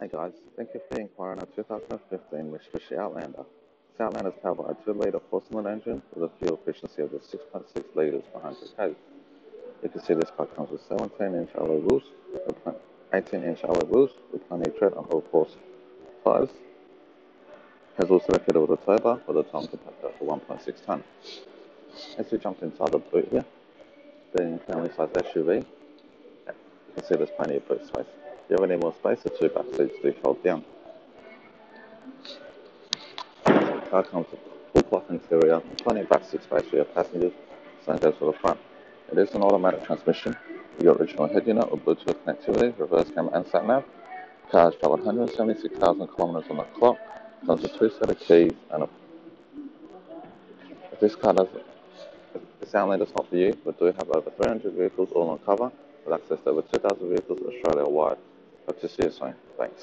Hey guys, thank you for inquiring on 2015 Mitsubishi Outlander. This Outlander is powered by a 2-litre 4-cylinder engine with a fuel efficiency of just 6.6 litres per 100 k's. You can see this car comes with 17-inch alloy wheels, 18-inch alloy wheels with plenty of tread on all four tyres. Has also fitted with a bar with a tongue compactor for 1.6 tonne. As we jump inside the boot here, being family size SUV, you can see there's plenty of boot space. If you have any more space, the two seats do fold down. The car comes with full cloth interior, plenty of seat space for your passengers, same goes for the front. It is an automatic transmission. You got original head unit with Bluetooth connectivity, reverse camera and sat nav. Car's traveled 176,000 kilometers on the clock. Comes with two set of keys and a. If this car does, if this Outlander's not for you, we do have over 300 vehicles all on cover with access to over 2,000 vehicles Australia wide. Hope to see you soon. Thanks.